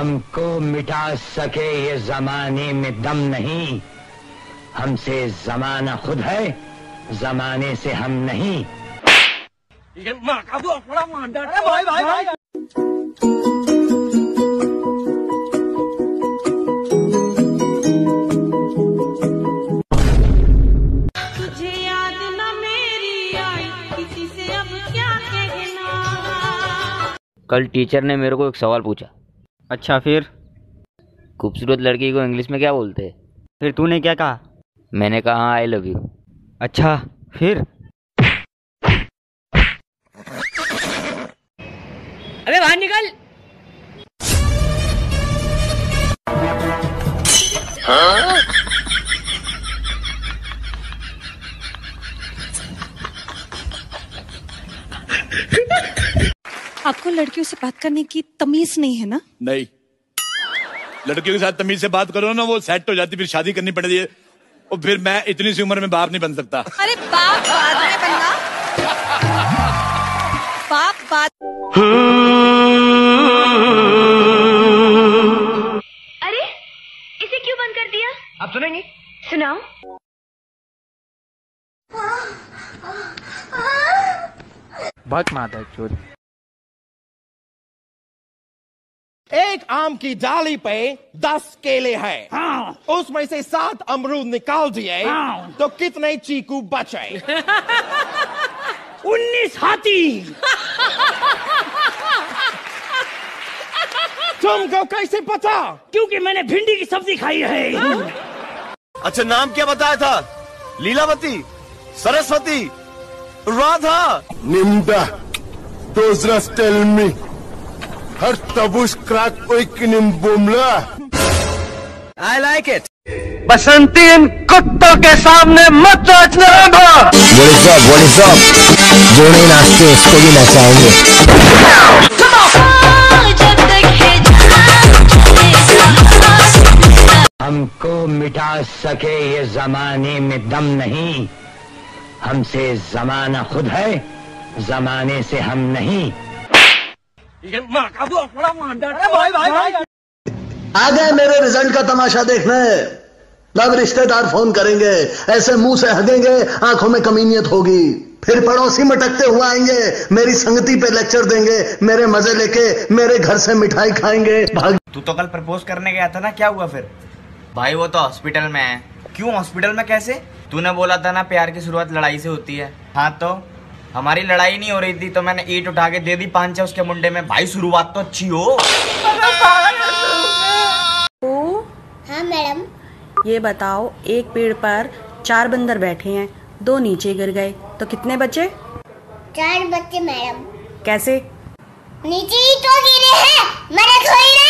हमको मिटा सके ये जमाने में दम नहीं। हमसे जमाना खुद है जमाने से हम नहीं। तुझे याद न मेरी आई किसी से अब क्या कहना? कल टीचर ने मेरे को एक सवाल पूछा। अच्छा फिर? खूबसूरत लड़की को इंग्लिश में क्या बोलते हैं? फिर तूने क्या कहा? मैंने कहा आई लव यू अच्छा फिर? अबे बाहर निकल! आपको लड़कियों से बात करने की तमीज नहीं है ना? नहीं। लड़कियों के साथ तमीज से बात करो ना वो सेट हो जाती फिर शादी करनी पड़ती है। और फिर मैं इतनी सी उम्र में बाप नहीं बन सकता। अरे बाप बाद में बनना। बाप बाद अरे इसे क्यों बंद कर दिया? आप सुनेंगे? सुनाओ। बहुत माता चोर। एक आम की डाली पे दस केले हैं। उसमें से सात अमरूद निकाल दिए हाँ। तो कितने चीकू बचे? उन्नीस हाथी। तुमको कैसे पता? क्योंकि मैंने भिंडी की सब्ज़ी खाई है। हाँ? अच्छा नाम क्या बताया था? Lilavati? Saraswati? Radha? Nimda, those rats tell me. Her tabush crack oikinim bumla. I like it Basanti इन कुत्तों के सामने मत नाचना What is up? What is up? जो नहीं नाचते उसको भी नचाएँगे हमको मिटा सके ये जमाने में दम नहीं हमसे जमाना खुद है जमाने से हम नहीं आ गए मेरे रिज़ल्ट का तमाशा देखने तब रिश्तेदार फ़ोन करेंगे, ऐसे मुँह से हगेंगे, आँखों में कमीनियत होगी। फिर पड़ोसी मटकते हुए आएँगे, मेरी संगति पे लेक्चर देंगे, मेरे मज़े लेके, मेरे घर से मिठाई खाएँगे। तू तो कल प्रपोज करने गया था ना, क्या हुआ फिर? भाई, वो तो हॉस्पिटल में है। क्यों, हॉस्पिटल में कैसे? तूने बोला था ना, प्यार की शुरुआत लड़ाई से होती है। हाँ तो? हमारी लड़ाई नहीं हो रही थी तो मैंने ईट उठा के दे दी पाँच छह उसके मुंडे में। भाई शुरुआत तो अच्छी हो। हाँ मैडम। ये बताओ एक पेड़ पर चार बंदर बैठे हैं दो नीचे गिर गए तो कितने बचे? चार बच्चे मैडम। कैसे? नीचे ही तो गिरे हैं मैंने थोड़ी ना।